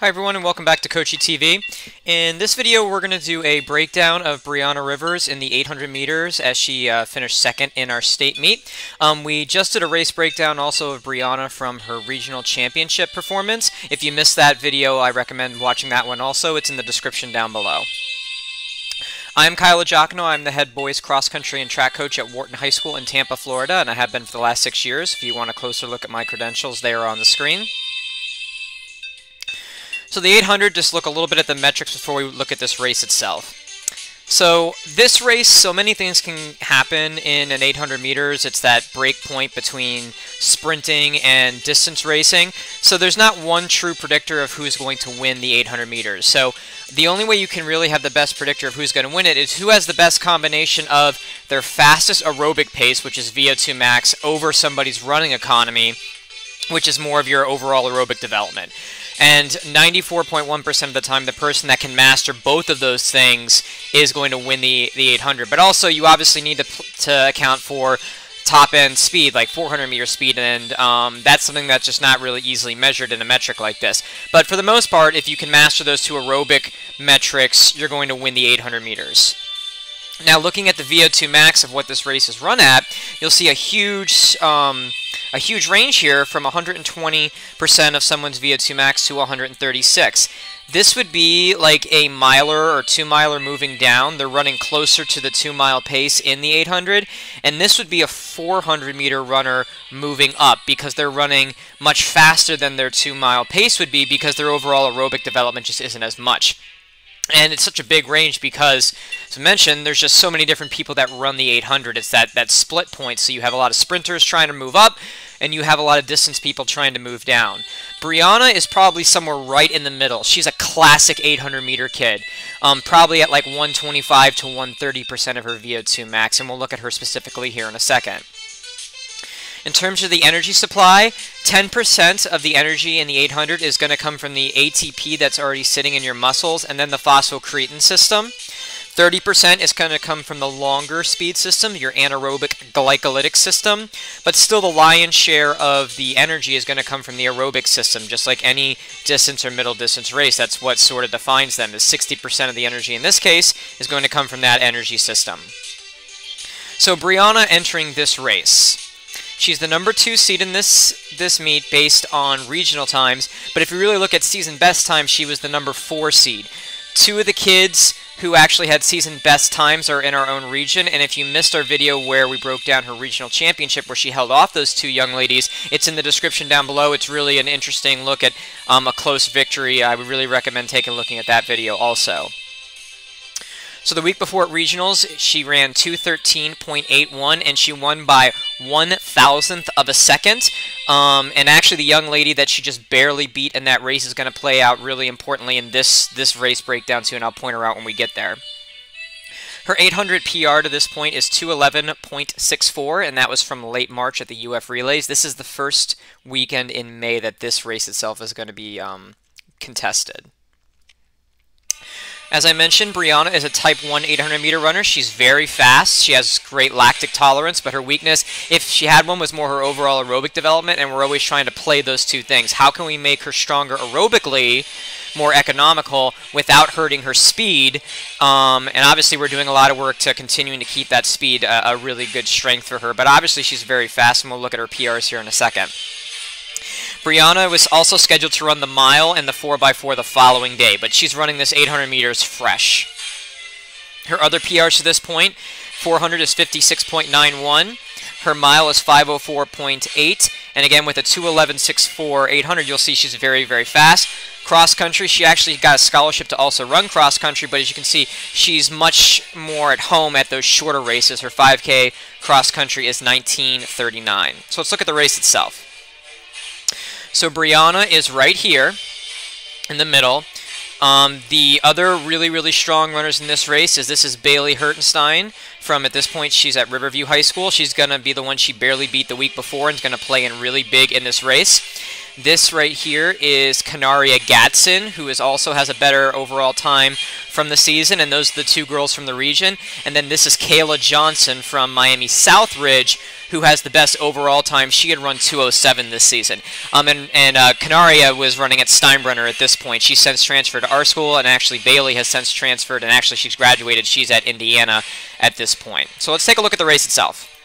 Hi everyone and welcome back to Kochi TV. In this video we're going to do a breakdown of Bryanna Rivers in the 800 meters as she uh, finished second in our state meet. Um, we just did a race breakdown also of Bryanna from her regional championship performance. If you missed that video I recommend watching that one also. It's in the description down below. I'm Kyle LoJacono. I'm the head boys cross country and track coach at Wharton High School in Tampa, Florida, and I have been for the last six years. If you want a closer look at my credentials, they are on the screen. So the 800, just look a little bit at the metrics before we look at this race itself. So this race, so many things can happen in an 800 meters. It's that break point between sprinting and distance racing. So there's not one true predictor of who's going to win the 800 meters. So the only way you can really have the best predictor of who's going to win it is who has the best combination of their fastest aerobic pace, which is VO2 max, over somebody's running economy, which is more of your overall aerobic development. And 94.1% of the time, the person that can master both of those things is going to win the, the 800. But also, you obviously need to, to account for top end speed, like 400 meter speed, and um, that's something that's just not really easily measured in a metric like this. But for the most part, if you can master those two aerobic metrics, you're going to win the 800 meters. Now, looking at the VO2 max of what this race is run at, you'll see a huge, um, a huge range here from 120% of someone's VO2 max to 136. This would be like a miler or two miler moving down. They're running closer to the two mile pace in the 800, and this would be a 400 meter runner moving up because they're running much faster than their two mile pace would be because their overall aerobic development just isn't as much. And it's such a big range because, as I mentioned, there's just so many different people that run the 800. It's that, that split point. So you have a lot of sprinters trying to move up, and you have a lot of distance people trying to move down. Bryanna is probably somewhere right in the middle. She's a classic 800 meter kid, um, probably at like 125 to 130% of her VO2 max, and we'll look at her specifically here in a second. In terms of the energy supply, 10% of the energy in the 800 is going to come from the ATP that's already sitting in your muscles, and then the phosphocreatine system. 30% is going to come from the longer speed system, your anaerobic glycolytic system, but still the lion's share of the energy is going to come from the aerobic system, just like any distance or middle distance race. That's what sort of defines them, is 60% of the energy in this case is going to come from that energy system. So Bryanna entering this race. She's the number two seed in this this meet based on regional times, but if you really look at season best time, she was the number four seed. Two of the kids who actually had season best times are in our own region, and if you missed our video where we broke down her regional championship where she held off those two young ladies, it's in the description down below. It's really an interesting look at um, a close victory. I would really recommend taking a look at that video also. So the week before at regionals, she ran 213.81 and she won by one thousandth of a second. Um, and actually, the young lady that she just barely beat in that race is going to play out really importantly in this this race breakdown too, and I'll point her out when we get there. Her 800 PR to this point is 211.64, and that was from late March at the UF Relays. This is the first weekend in May that this race itself is going to be um, contested. As I mentioned, Bryanna is a type 1 800 meter runner. She's very fast. She has great lactic tolerance, but her weakness, if she had one, was more her overall aerobic development, and we're always trying to play those two things. How can we make her stronger aerobically, more economical, without hurting her speed? Um, and obviously, we're doing a lot of work to continuing to keep that speed a, a really good strength for her, but obviously, she's very fast, and we'll look at her PRs here in a second. Bryanna was also scheduled to run the mile and the 4x4 the following day, but she's running this 800 meters fresh. Her other PRs to this point, 400 is 56.91. Her mile is 504.8. And again, with a 211.64 800, you'll see she's very, very fast. Cross country, she actually got a scholarship to also run cross country, but as you can see, she's much more at home at those shorter races. Her 5K cross country is 1939. So let's look at the race itself. So Bryanna is right here in the middle. Um, the other really, really strong runners in this race is this is Bailey Hertenstein from, at this point, she's at Riverview High School. She's going to be the one she barely beat the week before and is going to play in really big in this race. This right here is Canaria Gadsden, who is also has a better overall time from the season, and those are the two girls from the region. And then this is Kayla Johnson from Miami Southridge, who has the best overall time. She had run 207 this season. Um, and and uh, Canaria was running at Steinbrenner at this point. She's since transferred to our school, and actually Bailey has since transferred, and actually she's graduated. She's at Indiana at this point. So let's take a look at the race itself.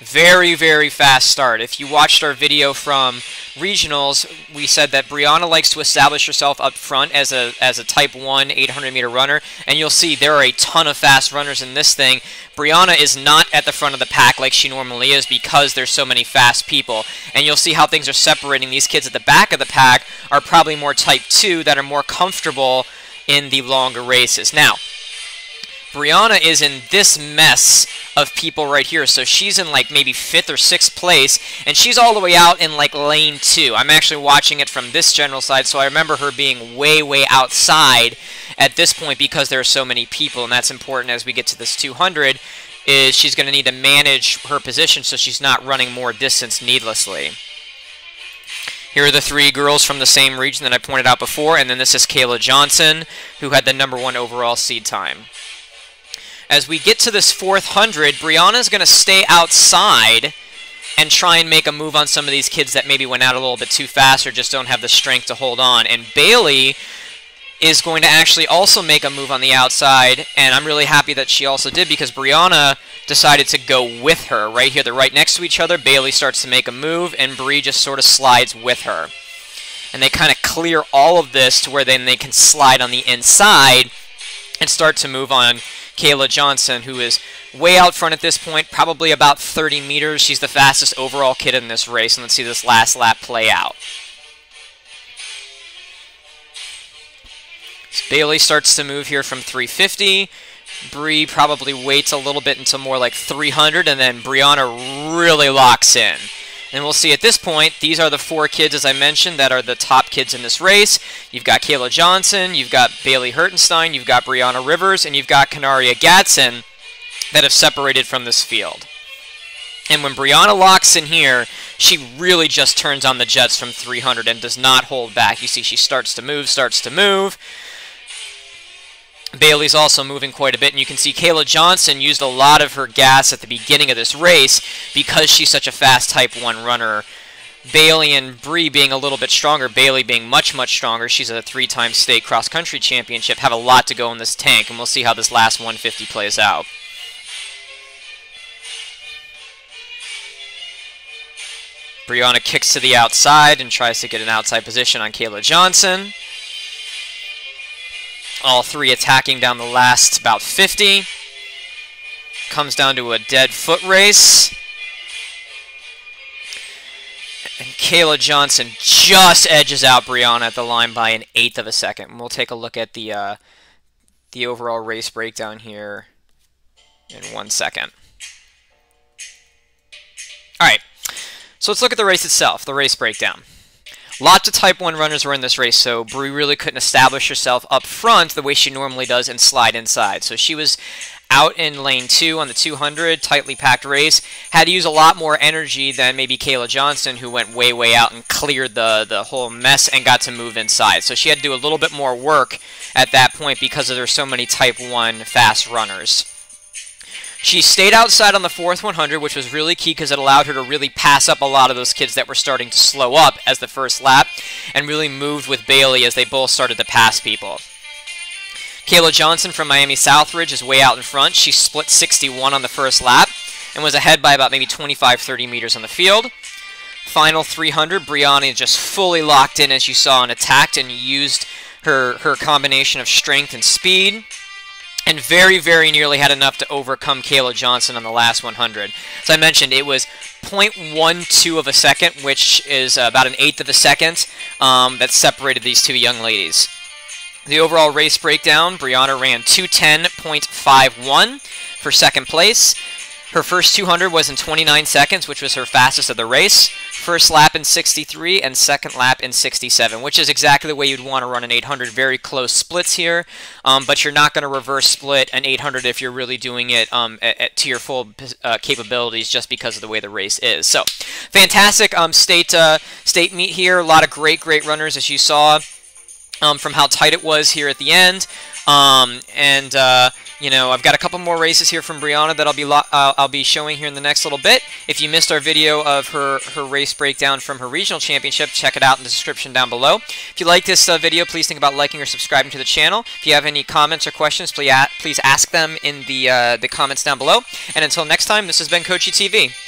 Very, very fast start. If you watched our video from regionals, we said that Bryanna likes to establish herself up front as a as a Type 1 800 meter runner, and you'll see there are a ton of fast runners in this thing. Bryanna is not at the front of the pack like she normally is because there's so many fast people, and you'll see how things are separating. These kids at the back of the pack are probably more Type 2 that are more comfortable in the longer races. Now, Bryanna is in this mess of people right here. So she's in like maybe fifth or sixth place, and she's all the way out in like lane two. I'm actually watching it from this general side, so I remember her being way, way outside at this point because there are so many people, and that's important as we get to this 200, is she's going to need to manage her position so she's not running more distance needlessly. Here are the three girls from the same region that I pointed out before, and then this is Kayla Johnson, who had the number one overall seed time. As we get to this fourth hundred, Bryanna's going to stay outside and try and make a move on some of these kids that maybe went out a little bit too fast or just don't have the strength to hold on. And Bailey is going to actually also make a move on the outside, and I'm really happy that she also did because Bryanna decided to go with her. Right here, they're right next to each other. Bailey starts to make a move, and Bree just sort of slides with her. And they kind of clear all of this to where then they can slide on the inside and start to move on Kayla Johnson, who is way out front at this point, probably about 30 meters. She's the fastest overall kid in this race, and let's see this last lap play out. So Bailey starts to move here from 350. Bree probably waits a little bit until more like 300, and then Bryanna really locks in. And we'll see at this point, these are the four kids, as I mentioned, that are the top kids in this race. You've got Kayla Johnson, you've got Bailey Hertenstein, you've got Bryanna Rivers, and you've got Canaria Gadsden that have separated from this field. And when Bryanna locks in here, she really just turns on the jets from 300 and does not hold back. You see she starts to move, starts to move. Bailey's also moving quite a bit, and you can see Kayla Johnson used a lot of her gas at the beginning of this race because she's such a fast Type 1 runner. Bailey and Bree being a little bit stronger, Bailey being much, much stronger, she's a three-time state cross-country championship, have a lot to go in this tank, and we'll see how this last 150 plays out. Bryanna kicks to the outside and tries to get an outside position on Kayla Johnson. All three attacking down the last about 50. Comes down to a dead foot race. And Kayla Johnson just edges out Bryanna at the line by an eighth of a second. And we'll take a look at the uh, the overall race breakdown here in one second. All right, so let's look at the race itself, the race breakdown. Lots of Type 1 runners were in this race, so Brie really couldn't establish herself up front the way she normally does and slide inside. So she was out in lane 2 on the 200, tightly packed race, had to use a lot more energy than maybe Kayla Johnson, who went way, way out and cleared the, the whole mess and got to move inside. So she had to do a little bit more work at that point because there's so many Type 1 fast runners. She stayed outside on the fourth 100, which was really key because it allowed her to really pass up a lot of those kids that were starting to slow up as the first lap and really moved with Bailey as they both started to pass people. Kayla Johnson from Miami Southridge is way out in front. She split 61 on the first lap and was ahead by about maybe 25-30 meters on the field. Final 300, Bryanna just fully locked in as you saw and attacked and used her, her combination of strength and speed and very, very nearly had enough to overcome Kayla Johnson on the last 100. As I mentioned, it was 0.12 of a second, which is about an eighth of a second, um, that separated these two young ladies. The overall race breakdown, Bryanna ran 210.51 for second place. Her first 200 was in 29 seconds, which was her fastest of the race. First lap in 63 and second lap in 67, which is exactly the way you'd want to run an 800. Very close splits here, um, but you're not going to reverse split an 800 if you're really doing it um, at, at, to your full uh, capabilities just because of the way the race is. So, fantastic um, state uh, state meet here. A lot of great, great runners as you saw um, from how tight it was here at the end. Um, and uh, you know, I've got a couple more races here from Bryanna that I'll be uh, I'll be showing here in the next little bit. If you missed our video of her her race breakdown from her regional championship, check it out in the description down below. If you like this uh, video, please think about liking or subscribing to the channel. If you have any comments or questions, please please ask them in the uh, the comments down below. And until next time, this has been Coachy TV.